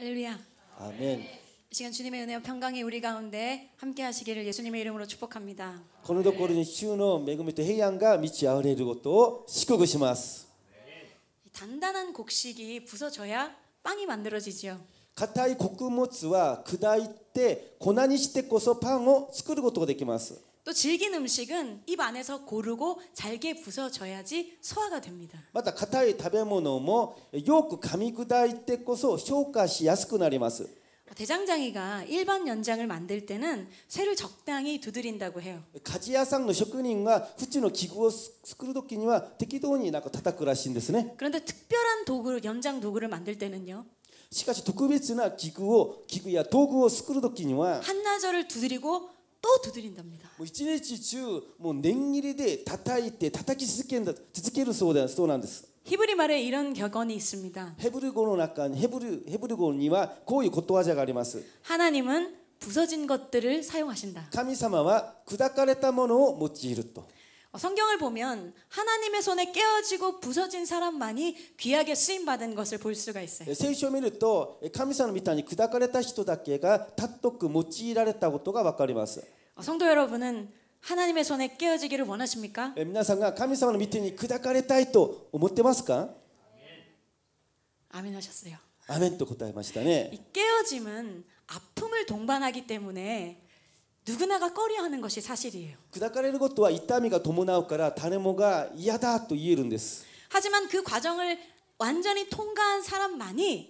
할렐루야. 아멘. 이 시간 주님의 은혜와 평강이 우리 가운데 함께 하시기를 예수님의 이름으로 축복합니다. このところに主の恵みと平安が満ち溢れることを祝福します。 이 단단한 곡식이 부서져야 빵이 만들어지지요. 硬い穀物は砕いて粉にしてこそパンを作ることができます。 또 질긴 음식은 입 안에서 고르고 잘게 부서져야지 소화가 됩니다. また硬い食べ物もよく噛み砕いてこそ消化しやすくなります。 대장장이가 일반 연장을 만들 때는 쇠를 적당히 두드린다고 해요. 鍛冶屋さんの職人が縁の器具を作る時には適当になんか叩くらしいんですね。 그런데 특별한 도구, 연장 도구를 만들 때는요. しかし特別な器具を器具や道具を作る時には 한나절을 두드리고 또 두드린답니다. もう一日中もう念入りで叩いて叩き続けるんだ続けるそうだそうなんです。 히브리 말에 이런 격언이 있습니다. ヘブル語の中にヘブルヘブル語にはこういうことわざがあります。 하나님은 부서진 것들을 사용하신다. 神様は砕かれたものを用いると。 어, 성경을 보면 하나님의 손에 깨어지고 부서진 사람만이 귀하게 쓰임 받은 것을 볼 수가 있어요. 聖書を見ると神様みたいに砕かれた人だけが尊く用いられたことが分かります。 어, 성도 여러분은 하나님의 손에 깨어지기를 원하십니까? え皆さんが神様の御手に砕かれたいと思ってますか 아멘 하셨어요. アメンと答えましたね 이 깨어짐은 아픔을 동반하기 때문에 누구나가 꺼려하는 것이 사실이에요. 砕かれることは痛みが伴うから誰もが嫌だと言えるんです 하지만 그 과정을 완전히 통과한 사람만이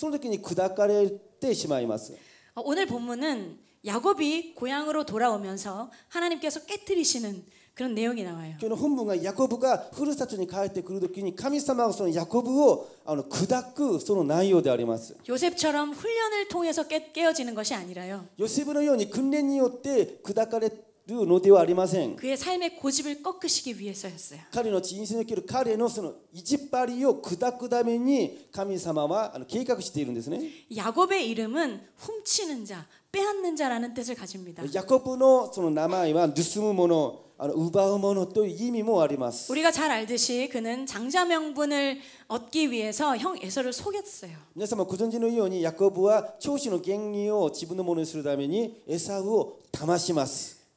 その時に砕かれてしまいます 어, 오늘 본문은 야곱이 고향으로 돌아오면서 하나님께서 깨뜨리시는 그런 내용이 나와요. 今日の本文がヤコブがふるさとに帰ってくる時に神様がそのヤコブをあの砕くその内容であります 요셉처럼 훈련을 통해서 깨, 깨어지는 것이 아니라요. ヨセブのように訓練によって砕かれ るのではありません 그의 삶의 고집을 꺾으시기 위해서였어요. 彼の人生における彼のその意地っ張りを砕くために神様はあの計画しているんですね 야곱의 이름은 훔치는 자, 빼앗는 자라는 뜻을 가집니다. ヤコブのその名前は盗むものあの奪うものという意味もあります 우리가 잘 알듯이 그는 장자 명분을 얻기 위해서 형 에서를 속였어요. 皆様ご存知のようにヤコブは長子の原理を自分のものにするためにエサウを騙します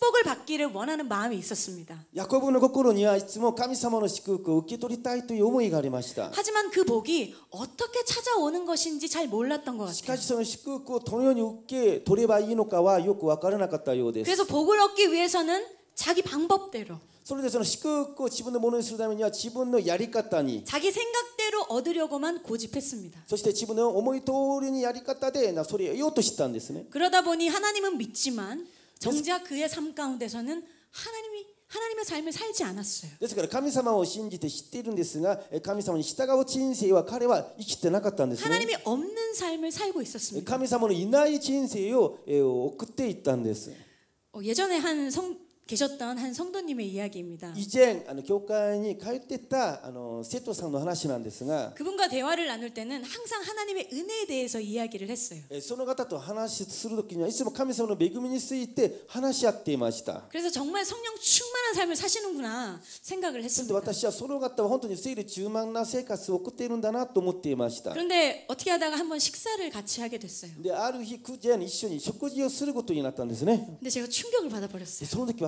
복을 받기를 원하는 마음이 있었습니다. ヤコブの心にはいつも神様の祝福を受け取りたいという思いがありました 하지만 그 복이 어떻게 찾아오는 것인지 잘 몰랐던 것 し 같아요. かしその祝福をどのように受け取ればいいのかはよく分からなかったようです 그래서 복을 얻기 위해서는 자기 방법대로 それでその祝福を自分のものにするためには自分のやり方に 자기 생각대로 얻으려고만 고집했습니다. そして自分の思い通りにやり方でなそれを得ようとしたんですね 그러다 보니 하나님은 믿지만 정작 그의 삶 가운데서는 하나님이 하나님의 삶을 살지 않았어요. ですから神様を信じて知っているんですがえ神様に従う人生は彼は生きてなかったんですね 하나님이 없는 삶을 살고 있었습니다. 神様のいない人生をえ送っていったんです 어, 예전에 한 성, 계셨던 한 성도님의 이야기입니다. 以前あの教会に帰ってたあの生徒さんの話なんですが 그분과 대화를 나눌 때는 항상 하나님의 은혜에 대해서 이야기를 했어요. えその方と話する時にはいつも神様の恵みについて話し合っていました 그래서 정말 성령 충만한 삶을 사시는구나 생각을 そして 했습니다. 私はその方は本当に整理充満な生活を送っているんだなと思っていました 그런데 어떻게 하다가 한번 식사를 같이 하게 됐어요. である日クジャに一緒に食事をすることになったんですね 근데 제가 충격을 で 받아버렸어요. その時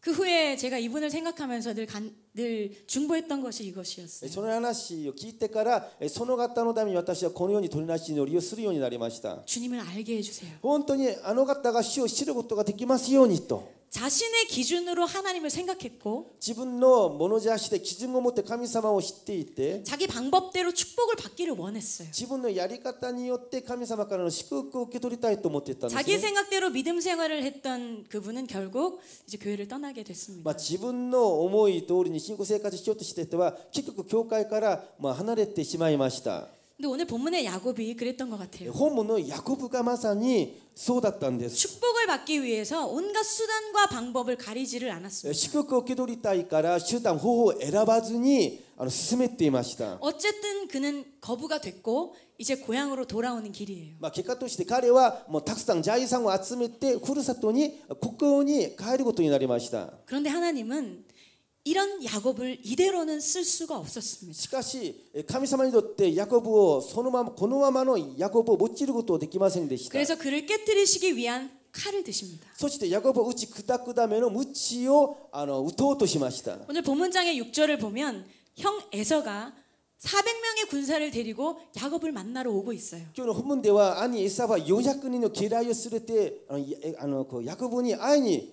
그 후에 제가 이분을 생각하면서 늘, 간, 늘 중보했던 것이 え 이것이었어요. その話を聞いてからえその方のために私はこのように取りなし祈りをするようになりました 주님을 알게 해주세요. 本当にあの方が主を知ることができますようにと 자신의 기준으로 하나님을 생각했고 自分の物差しで基準を持って神様を知っていて 자기 방법대로 축복을 받기를 원했어요. 自分のやり方によって神様からの祝福を受け取りたいと思っていたんです 자기 ね 생각대로 믿음 생활을 했던 그분은 결국 이제 교회를 떠나게 ま 됐습니다. あ、自分の思い通りに信仰生活しようとしていては結局教会からまあ離れてしまいました 근데 오늘 본문의 야곱이 그랬던 것 같아요. 本物のヤコブがまさにそうだったんです 축복을 받기 위해서 온갖 수단과 방법을 가리지를 않았습니다. 祝福を受け取りたいから手段方法を選ばずにあの進めていました 어쨌든 그는 거부가 됐고 이제 고향으로 돌아오는 길이에요. まあ、結果として彼はもうたくさん財産を集めてふるさとに国王に帰ることになりました 그런데 하나님은 이런 야곱을 이대로는 쓸 수가 없었습니다. しかしえ神様にとってヤコブをそのままこのままのヤコブを用いることはできませんでした 그래서 그를 깨뜨리시기 위한 칼을 드십니다. そしてヤコブを打ち砕くための鞭をあの打とうとしました 오늘 본문장의 6절을 보면 형 에서가 400명의 군사를 데리고 야곱을 만나러 오고 있어요. 今日の本文では兄エサは400人の家来を連れてあのやあのこうヤコブに会いに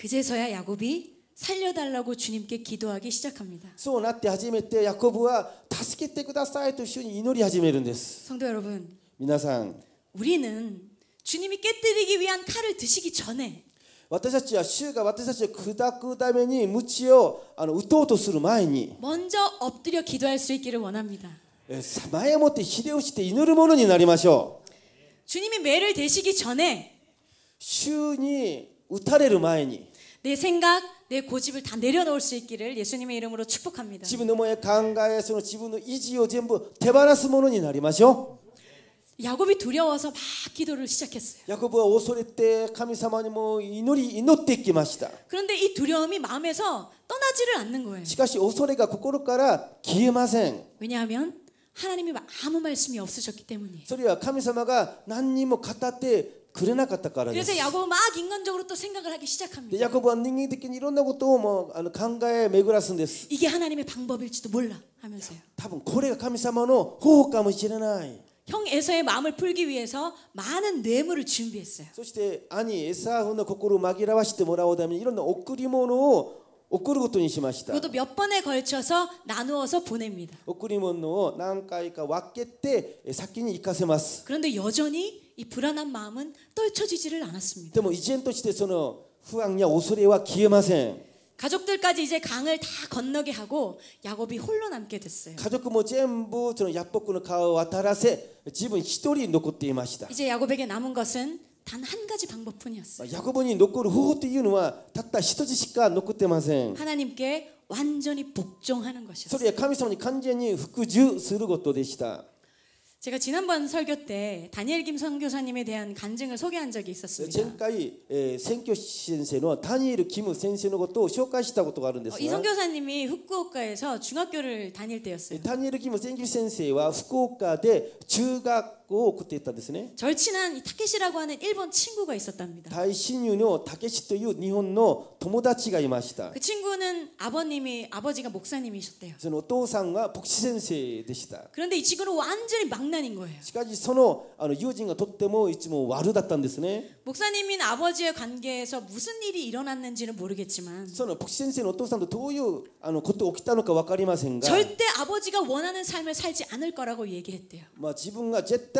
그제서야 야곱이 살려달라고 주님께 기도하기 시작합니다. そうなって初めてヤコブは助けてくださいと主に祈り始めるんです 성도 여러분, 皆さん 우리는 주님이 깨뜨리기 위한 칼을 드시기 전에 私たちは主が私たちを砕くために鞭をあの打とうとする前に 먼저 엎드려 기도할 수 있기를 원합니다. えさ前もってひれをして祈るものになりましょう 주님이 매를 대시기 전에 主に打たれる前に 내 생각, 내 고집을 다 내려놓을 수 있기를 예수님의 이름으로 축복합니다. 自分の思い考えその自分の意地を全部手放すものになりましょう 야곱이 두려워서 막 기도를 시작했어요. ヤコブは恐れて神様にも祈り祈っていきました 그런데 이 두려움이 마음에서 떠나지를 않는 거예요. しかし恐れが心から消えません 왜냐하면 하나님이 아무 말씀이 없으셨기 때문이에요. それは神様が何にも語って くれなかったからです 그래서 야곱은 막 인간적으로 또 생각을 하기 で 시작합니다. ヤコブは人間的にいろんなことをもうあの考え巡らすんです 이게 하나님의 방법일지도 몰라 하면서요. 多分これが神様の方法かもしれない 형 에서의 마음을 풀기 위해서 많은 뇌물을 준비했어요. そして兄エサフの心を紛らわしてもらうためにいろんな贈り物を 送ることにしました 그것도 몇 번에 걸쳐서 나누어서 보냅니다. 贈り物を何回か分けてえ先に行かせます 그런데 여전히 이 불안한 마음은 떨쳐지지를 않았습니다. でも依然としてその不安や恐れは消えません 가족들까지 이제 강을 다 건너게 하고 야곱이 홀로 남게 됐어요. 家族も全部そのヤッポクの川を渡らせ自分一人残っていました 이제 야곱에게 남은 것은 단 한 가지 방법뿐이었어요. ヤコブに残る方法というのはたった一つしか残ってません 하나님께 완전히 복종하는 そ 것이었어요. れは神様に完全に服従することでした 제가 지난번 설교 때 다니엘 김 선교사님에 대한 간증을 소개한 적이 있었습니다. 前回、えー選挙先生のタニエル・キム先生のことを紹介したことがあるんで 어, す 이 が 선교사님이 후쿠오카에서 중학교를 다닐 때였어요. タニエル・キム選挙先生は福岡で中学 校を送っていたんですね 절친한 이 타케시라고 하는 일본 친구가 있었답니다. 大親友の武志という日本の友達がいました 그 친구는 아버님이 아버지가 목사님이셨대요. そのお父さんが牧師先生でした 그런데 이 친구는 완전히 망난인 거예요. しかしそのあの友人がとってもいつも悪だったんですね 목사님인 아버지의 관계에서 무슨 일이 일어났는지는 모르겠지만 その牧師先生のお父さんとどういうあのことが起きたのか分かりませんが、 절대 아버지가 원하는 삶을 살지 않을 거라고 얘기했대요. まあ、自分が絶対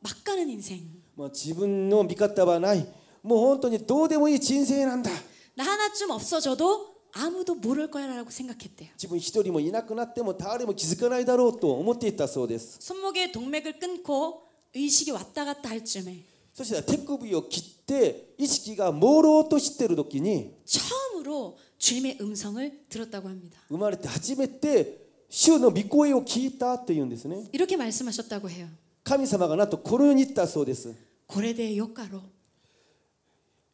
막 가는 인생. 뭐 지분의 믿겠다바나이. 뭐 혼돈이 도대모이 인생이 난다. 나 하나쯤 없어져도 아무도 모를 거야라고 생각했대요. 지분 히토리 뭐 이나쿠나테 뭐 다리 뭐 기즈카나이 다로 또 어머테 있다 소데스. 손목에 동맥을 끊고 의식이 왔다 갔다 할 쯤에. 사실 태급이요 기때 이식기가 뭐로 또 시대로 도끼니 처음으로 주님의 음성을 들었다고 합니다. 그 음악을 때 하지메 때 시오노 미코에요 기타 때 이런 데서네. 이렇게 말씀하셨다고 해요. 神様がなんとこのように言ったそうです 고레대 효과로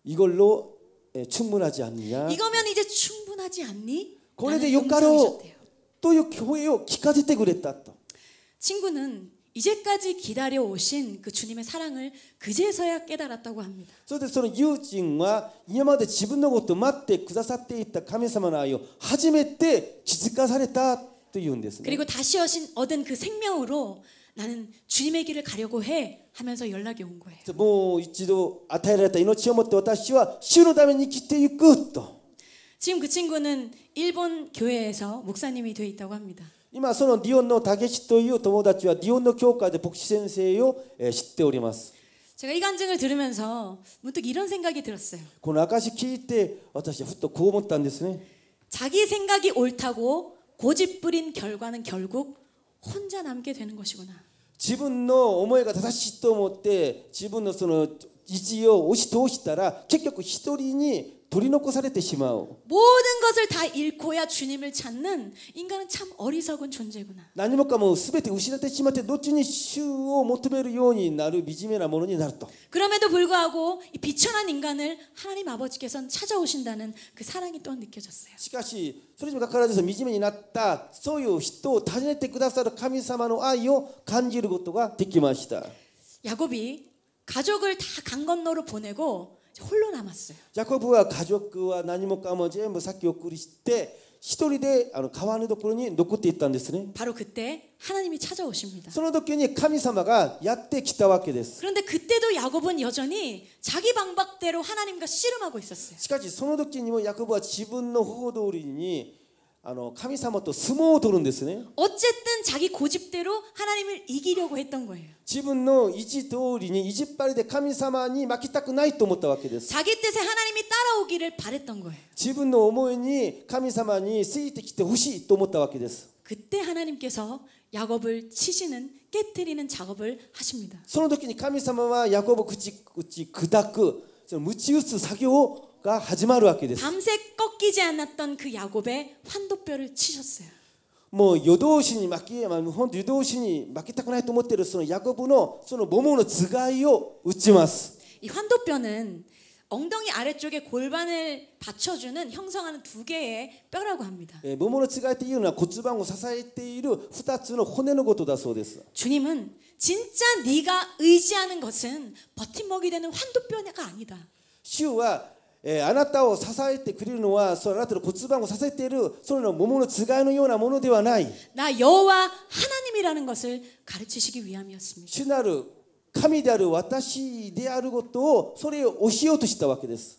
이걸로 에, 충분하지 않느냐 이거면 이제 충분하지 않니? 고레대 라는 효과로 음성이셨대요. という教を聞かせてくれたと 친구는 이제까지 기다려 오신 그 주님의 사랑을 그제서야 깨달았다고 합니다. それでその友人は今まで自分のことを待ってくださっていた神様の愛を初めて気づかされたというんですね 그리고 다시 얻은, 얻은 그 생명으로 나는 주님의 길을 가려고 해 하면서 연락이 온 거예요. もう一度与えられた命を持って私は主のために生きていくと 지금 그 친구는 일본 교회에서 목사님이 돼 있다고 합니다. 今そのディオンの武志という友達はディオンの教会で牧師先生をえー知っております 제가 이 간증을 들으면서 문득 이런 생각이 들었어요. この証聞いて私はふっとこう思ったんですね 자기 생각이 옳다고 고집 부린 결과는 결국 혼자 남게 되는 것이구나. 自分の思いが正しいと思って自分のその意地を押し通したら結局一人に 取り残されてしまう 모든 것을 다 잃고야 주님을 찾는 인간은 참 어리석은 존재구나. 何もかも全て失ってしまって後に主を求めるようになる惨めなものになると 그럼에도 불구하고 이 비천한 인간을 하나님 아버지께서는 찾아오신다는 그 사랑이 또 느껴졌어요. しかしそれにもかかわらず惨めになったそういう人を訪ねてくださる神様の愛を感じることができました 야곱이 가족을 다 강 건너로 보내고 홀로 남았어요. ジャコブは家族は何もかも全部先送りして一人であの川のところに残っていったんですね 바로 그때 하나님이 찾아오십니다. その時に神様がやってきたわけです 그런데 그때도 야곱은 여전히 자기 방법대로 하나님과 씨름하고 있었어요. しかしその時にもヤコブは自分の方通りに あの神様と相撲を取るんですね 어쨌든 자기 고집대로 하나님을 이기려고 했던 거예요. 自分の意地通りに意地っ張りで神様に負けたくないと思ったわけです 자기 뜻에 하나님이 따라오기를 바랬던 거예요. 自分の思いに神様についてきてほしいと思ったわけです 그때 하나님께서 야곱을 치시는 깨뜨리는 작업을 하십니다. その時に神様はヤコブを口口砕くその鞭打つ作業 が始まるわけです 밤새 꺾이지 않았던 그 야곱의 환도뼈를 치셨어요. もう夜通しに負け、まあ、本当夜通しに負けたくないと思っているそのヤコブのその桃のつがいを打ちます 이 환도뼈는 엉덩이 아래쪽에 골반을 받쳐주는 형성하는 두 개의 뼈라고 합니다. えー桃のつがいというのは骨盤を支えている2つの骨のことだそうです 주님은 진짜 네가 의지하는 것은 버팀목이 되는 환도뼈가 아니다. 主は、 えーあなたを支えてくれるのはそのあなたの骨盤を支えているその桃のつがいのようなものではない 나 여호와 하나님이라는 것을 가르치시기 위함이었습니다. 主なる神である私であることをそれを教えようとしたわけです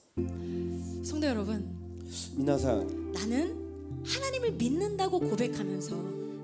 성도 여러분, 皆さん 나는 하나님을 믿는다고 고백하면서 え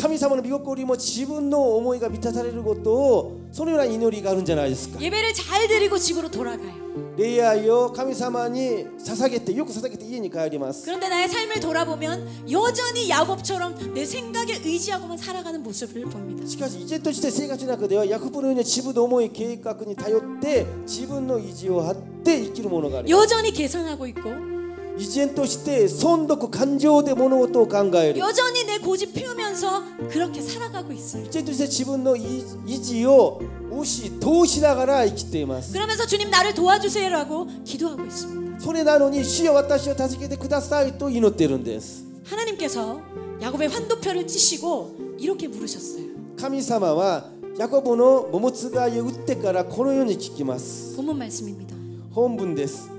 神様の御心よりも自分の思いが満たされることをそのような祈りがあるんじゃないですか 예배를 잘 드리고 집으로 돌아가요. 礼拝を神様に捧げてよく捧げて家に帰ります 그런데 나의 삶을 돌아보면 여전히 야곱처럼 내 생각에 의지하고만 살아가는 모습을 봅니다. しかし依然として生活の中ではヤコブのように自分の思い計画に頼って自分の意地を張って生きるものがあります 여전히 계산하고 있고 이젠 또 시대에 손놓고 간조대 모노고또 간가요. 여전히 내 고집 피우면서 그렇게 살아가고 있어요. 이제 도대체 집은 너 이지요 옷이 도시나가라 있기 때문에. 그러면서 주님 나를 도와주세요라고 기도하고 있습니다. 손에 나노니 쉬어 왔다 쉬어 다시 개대 그다사이 또 이노때는데. 하나님께서 야곱의 환도표를 찌시고 이렇게 물으셨어요. 카미사마와 야곱은 모모츠가 예우 때까라 코노요니 기키마스. 본문 말씀입니다. 본분です.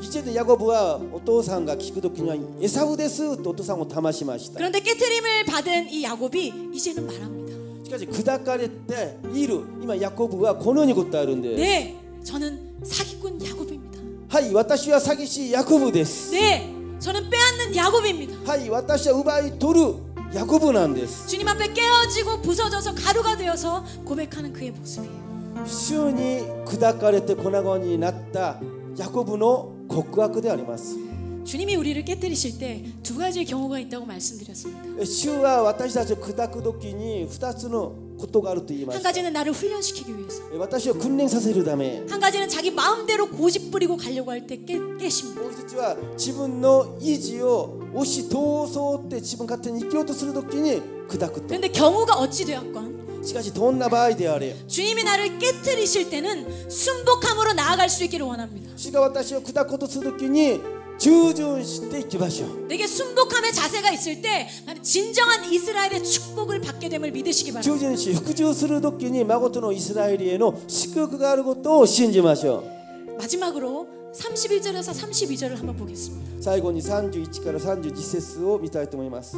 けれどもヤコブがお父さんが聞く時にはエサウですお父さんを騙しました。 그런데 깨뜨림을 받은 이 야곱이 이제는 말합니다. しかし砕かれている今ヤコブがこんなに答えたんです。 네, 저는 사기꾼 야곱입니다. はい、私は詐欺師ヤコブです。 네, 저는 빼앗는 야곱입니다. はい、私は奪い取るヤコブなんです。 주님 앞에 깨어지고 부서져서 가루가 되어서 고백하는 그의 모습이에요. 시온이 그다까리 때 고난이 났다. 야고보의 告白であります 주님이 우리를 깨뜨리실 때 두 가지의 경우가 있다고 말씀드렸습니다. え主は私たちを砕く時に2つのことがあると言いま 한 した 가지는 나를 훈련시키기 위해서, え私を訓練させるため 한 가지는 자기 마음대로 고집 부리고 가려고 할 때 깨십니다. もう一つは自分の意地を押し通そうって自分勝手に生きようとする時に砕くと 그런데 경우가 어찌 되었건 しかしどんな場合であれ 주님이 나를 깨뜨리실 때는 순복함으로 나아갈 수 있기를 원합니다. 主が私を砕こうとする時に従順していきましょう 내게 순복함의 자세가 있을 때 나는 진정한 이스라엘의 축복을 받게 됨을 믿으시기 바랍니다. 従順し服従する時に誠のイスラエルへの祝福があることを信じましょう 마지막으로 31절에서 32절을 한번 보겠습니다. 最後に31から32節を見たいと思います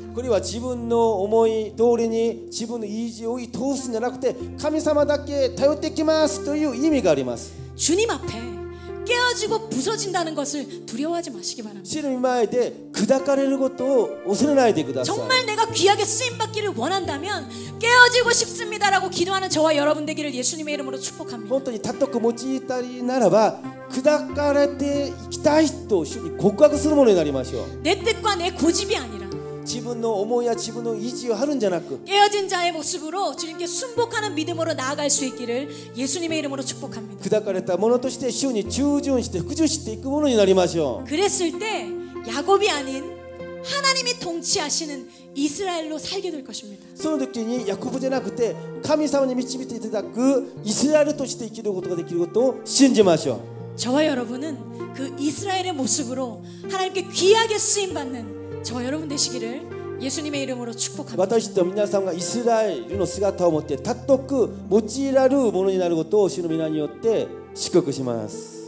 これは自分の思い通りに自分の意地を追い通すんじゃなくて神様だけ頼ってきますという意味があります 주님 앞에 깨어지고 부서진다는 것을 두려워하지 마시기 바랍니다. 主の前で砕かれることを恐れないでください 정말 내가 귀하게 쓰임 받기를 원한다면 깨어지고 싶습니다라고 기도하는 저와 여러분 되기를 예수님의 이름으로 축복합니다. 本当にたとく用いたりならば砕かれていきたいと主に告白するものになりましょう 내 뜻과 내 고집이 아니라 自分の思いや自分の意地を張るんじゃなく 깨어진 자의 모습으로 주님께 순복하는 믿음으로 나아갈 수 있기를 예수님의 이름으로 축복합니다. 砕かれたものとして主に従順して服従していくものになりましょ 그랬을 때 야곱이 아닌 하나님이 통치하시는 이스라엘로 살게 될 것입니다. うその時にヤコブじゃなくて神様に導いていただくイスラエルとして生きることができることを信じましょう 저와 여러분은 그 이스라엘의 모습으로 하나님께 귀하게 쓰임 받는 저와 여러분 되시기를 예수님의 이름으로 축복합니다. 私と皆さんがイスラエルの姿を持って尊く用いられるものになることを主の皆によって祝福します